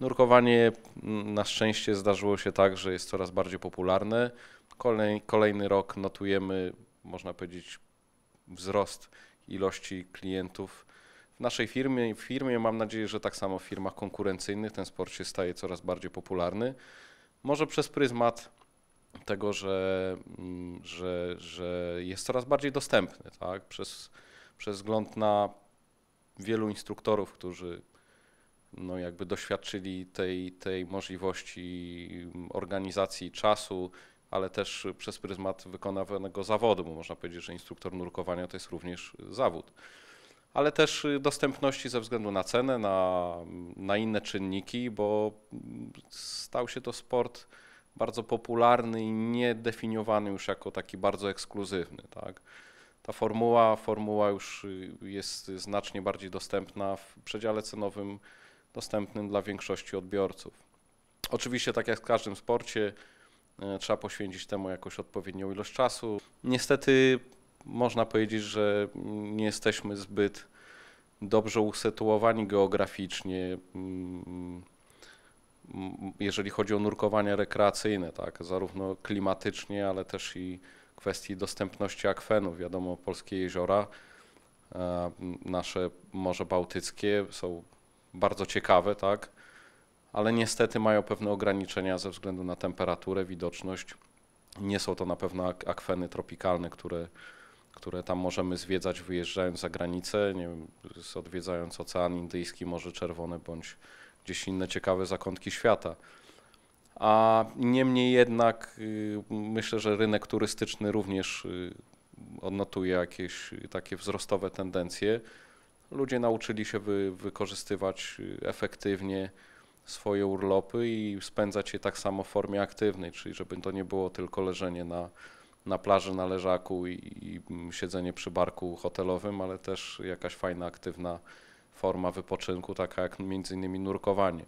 Nurkowanie mm, na szczęście zdarzyło się tak, że jest coraz bardziej popularne. Kolej, kolejny rok notujemy, można powiedzieć, wzrost ilości klientów. W naszej firmie, w firmie mam nadzieję, że tak samo w firmach konkurencyjnych ten sport się staje coraz bardziej popularny. Może przez pryzmat tego, że, mm, że, że jest coraz bardziej dostępny, tak? przez, przez wzgląd na wielu instruktorów, którzy no jakby doświadczyli tej, tej możliwości organizacji czasu, ale też przez pryzmat wykonywanego zawodu, bo można powiedzieć, że instruktor nurkowania to jest również zawód. Ale też dostępności ze względu na cenę, na, na inne czynniki, bo stał się to sport bardzo popularny i niedefiniowany już jako taki bardzo ekskluzywny. Tak? Ta formuła, formuła już jest znacznie bardziej dostępna w przedziale cenowym, dostępnym dla większości odbiorców. Oczywiście, tak jak w każdym sporcie, e, trzeba poświęcić temu jakoś odpowiednią ilość czasu. Niestety można powiedzieć, że nie jesteśmy zbyt dobrze usytuowani geograficznie, mm, jeżeli chodzi o nurkowanie rekreacyjne, tak, zarówno klimatycznie, ale też i kwestii dostępności akwenów. Wiadomo, polskie jeziora, nasze Morze Bałtyckie są bardzo ciekawe, tak, ale niestety mają pewne ograniczenia ze względu na temperaturę, widoczność. Nie są to na pewno akweny tropikalne, które, które tam możemy zwiedzać wyjeżdżając za granicę, nie wiem, odwiedzając Ocean Indyjski, Morze Czerwone bądź gdzieś inne ciekawe zakątki świata. A niemniej jednak y, myślę, że rynek turystyczny również y, odnotuje jakieś takie wzrostowe tendencje. Ludzie nauczyli się wy, wykorzystywać y, efektywnie swoje urlopy i spędzać je tak samo w formie aktywnej, czyli żeby to nie było tylko leżenie na, na plaży na leżaku i, i siedzenie przy barku hotelowym, ale też jakaś fajna, aktywna forma wypoczynku, taka jak między innymi nurkowanie.